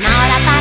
たのら。